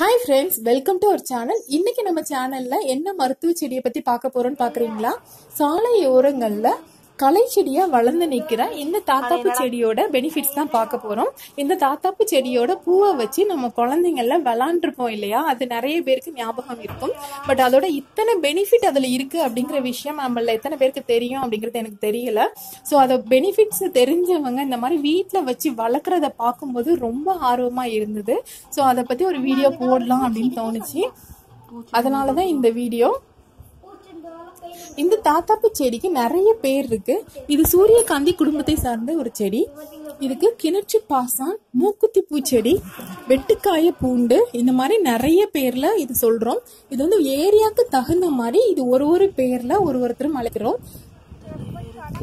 Hi friends welcome to our channel இன்னைக்கு நம்ம சேனல்ல என்ன மருத்துவ செடியை பத்தி பார்க்க போறோம்னு பாக்குறீங்களா சாலை ஓரங்கள்ல களை செடியா வளர்ந்து நிக்கிற இந்த தாத்தாப்பு செடியோட பெனிஃபிட்ஸ் தான் பார்க்க போறோம். இந்த தாத்தாப்பு செடியோட பூவை வச்சு நம்ம குழந்தைங்கள்ல விளாண்டுருப்போம் இல்லையா? அது நிறைய பேருக்கு ஞாபகம் இருக்கும். பட் அதோட இத்தனை பெனிஃபிட் அதுல இருக்கு அப்படிங்கிற விஷயம் நம்மள எத்தனை பேருக்கு தெரியும் அப்படிங்கிறது எனக்கு தெரியல. ஸோ அதை பெனிஃபிட்ஸ் தெரிஞ்சவங்க இந்த மாதிரி வீட்டில் வச்சு வளர்க்குறத பார்க்கும்போது ரொம்ப ஆர்வமா இருந்தது. ஸோ அதை பத்தி ஒரு வீடியோ போடலாம் அப்படின்னு தோணுச்சு. அதனால தான் இந்த வீடியோ இந்த தாத்தாப்பு செடிக்கு நிறைய பேர் இருக்கு. இது சூரியகாந்தி குடும்பத்தை சார்ந்த ஒரு செடி. இதுக்கு கிணற்று பாசான் மூக்குத்தி பூச்செடி வெட்டுக்காய பூண்டு இந்த மாதிரி நிறைய பேர்ல இது சொல்றோம். இது வந்து ஏரியாவுக்கு தகுந்த மாதிரி இது ஒரு ஒரு பேர்ல ஒரு ஒருத்தரும் அழைக்கிறோம்.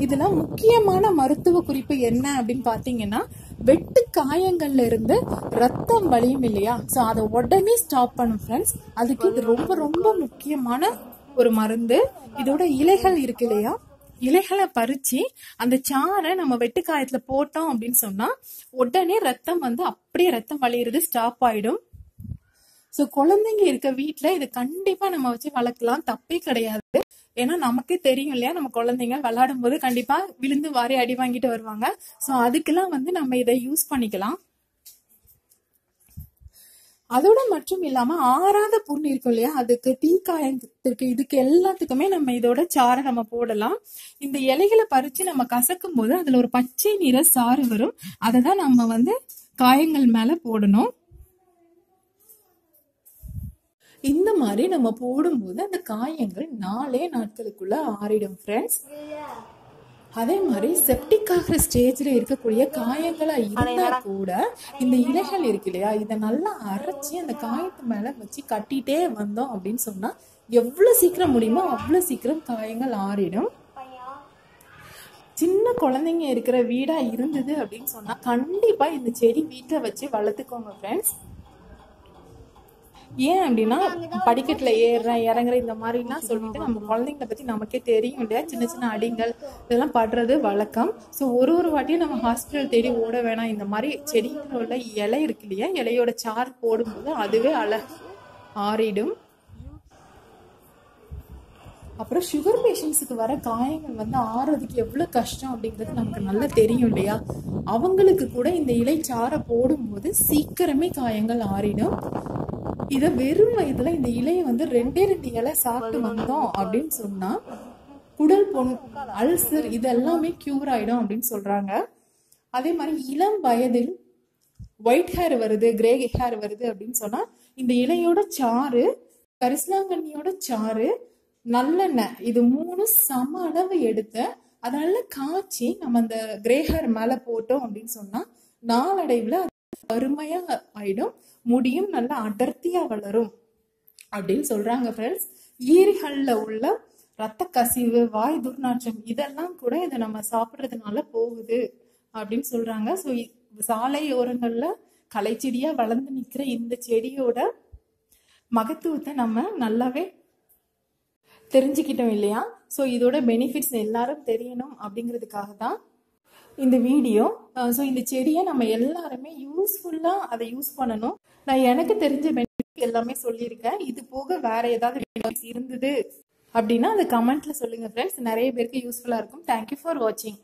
இதுல முக்கியமான மருத்துவ குறிப்பு என்ன அப்படின்னு பாத்தீங்கன்னா வெட்டு காயங்கள்ல இருந்து ரத்தம் வலியும் இல்லையா? சோ அதை உடனே ஸ்டாப் பண்ணும் ஃப்ரெண்ட்ஸ் அதுக்கு இது ரொம்ப ரொம்ப முக்கியமான ஒரு மருந்து. இதோட இலைகள் இருக்கு இல்லையா? இலைகளை பறிச்சு அந்த சாறை நம்ம வெட்டுக்காயத்துல போட்டோம் அப்படின்னு சொன்னா உடனே ரத்தம் வந்து அப்படியே ரத்தம் வழியிறது ஸ்டாப் ஆயிடும். ஸோ குழந்தைங்க இருக்க வீட்டில் இதை கண்டிப்பாக நம்ம வச்சு வளர்க்கலாம். தப்பே கிடையாது. ஏன்னா நமக்கே தெரியும் இல்லையா? நம்ம குழந்தைங்க விளையாடும் போது கண்டிப்பாக விழுந்து வாரி அடி வாங்கிட்டு வருவாங்க. ஸோ அதுக்கெல்லாம் வந்து நம்ம இதை யூஸ் பண்ணிக்கலாம். அதோட மட்டும் இல்லாம ஆறாத புண்ணு இருக்கும் இல்லையா? அதுக்கு தீக்காயத்திற்கு இதுக்கு எல்லாத்துக்குமே நம்ம இதோட சாறை நம்ம போடலாம். இந்த இலைகளை பறிச்சு நம்ம கசக்கும் போது அதுல ஒரு பச்சை நிற சாறு வரும். அதை தான் நம்ம வந்து காயங்கள் மேல போடணும். இந்த மாதிரி நம்ம போடும்போது அந்த காயங்கள் நாலே நாட்களுக்குள்ள ஆறிடும் ஃப்ரெண்ட்ஸ் அதே மாதிரி செப்டிக் ஆகிற ஸ்டேஜ்ல இருக்கக்கூடிய காயங்களா இருந்தா கூட இந்த இலைகள் இருக்கு இல்லையா? இதை நல்லா அரைச்சி அந்த காயத்து மேல வச்சு கட்டிட்டே வந்தோம் அப்படின்னு சொன்னா எவ்வளவு சீக்கிரம் முடியுமோ அவ்வளவு சீக்கிரம் காயங்கள் ஆறிடும். சின்ன குழந்தைங்க இருக்கிற வீடா இருந்தது அப்படின்னு சொன்னா கண்டிப்பா இந்த செடி வீட்டை வச்சு வளர்த்துக்கோங்க ஃப்ரெண்ட்ஸ் ஏன் அப்படின்னா படிக்கட்டுல ஏறுறேன் இறங்குற இந்த மாதிரிலாம் சொல்லிட்டு நம்ம குழந்தைங்களை பத்தி நமக்கே தெரியும் இல்லையா? சின்ன சின்ன அடிங்கள் இதெல்லாம் படுறது வழக்கம். ஸோ ஒரு ஒரு வாட்டியும் நம்ம ஹாஸ்பிட்டல் தேடி ஓட வேணாம். இந்த மாதிரி செடிகளோட இலை இருக்கு இல்லையா? இலையோட சாறு போடும்போது அதுவே அழ ஆறிடும். அப்புறம் சுகர் பேஷண்ட்ஸுக்கு வர காயங்கள் வந்து ஆறுறதுக்கு எவ்வளோ கஷ்டம் அப்படிங்கிறது நமக்கு நல்லா தெரியும் இல்லையா? அவங்களுக்கு கூட இந்த இலைச்சாரை போடும்போது சீக்கிரமே காயங்கள் ஆறிடும். இதை வெறும் வயதுல இந்த இலையை வந்து ரெண்டே ரெண்டு இலை சாப்பிட்டு வந்தோம் அப்படின்னு சொன்னா குடல் பொன் அல்சர் இது எல்லாமே கியூர் ஆயிடும் அப்படின்னு சொல்றாங்க. அதே மாதிரி இளம் வயதில் ஒயிட் ஹேர் வருது கிரே ஹேர் வருது அப்படின்னு சொன்னா இந்த இலையோட சாறு கரிசலாங்கண்ணியோட சாறு நல்லெண்ணெய் இது மூணு சம அளவு எடுத்து அதனால காய்ச்சி நம்ம அந்த கிரே ஹேர் மேல போட்டோம் அப்படின்னு சொன்னா நாளடைவுல வறுமையா ஆயிடும். முடியும் நல்லா அடர்த்தியா வளரும். அப்படின்னு சொல்றாங்க ஃப்ரெண்ட்ஸ் ஈரிகள்ல உள்ள ரத்த கசிவு வாய் துர்நாற்றம் இதெல்லாம் கூட இதை நம்ம சாப்பிட்றதுனால போகுது அப்படின்னு சொல்றாங்க. ஸோ சாலை ஓரங்கள்ல களைச்செடியா வளர்ந்து நிற்கிற இந்த செடியோட மகத்துவத்தை நம்ம நல்லாவே தெரிஞ்சுக்கிட்டோம் இல்லையா? ஸோ இதோட பெனிஃபிட்ஸ் எல்லாரும் தெரியணும் அப்படிங்கிறதுக்காக தான் இந்த வீடியோ ஸோ இந்த செடியை நம்ம எல்லாருமே யூஸ்ஃபுல்லாக அதை யூஸ் பண்ணணும். நான் எனக்கு தெரிஞ்ச பெனிஃபிட் எல்லாமே சொல்லியிருக்கேன். இது போக வேற ஏதாவது இருந்தது அப்படின்னா அதை கமெண்ட்ல சொல்லுங்க ஃப்ரெண்ட்ஸ் நிறைய பேருக்கு யூஸ்ஃபுல்லாக இருக்கும். தேங்க்யூ ஃபார் வாட்சிங்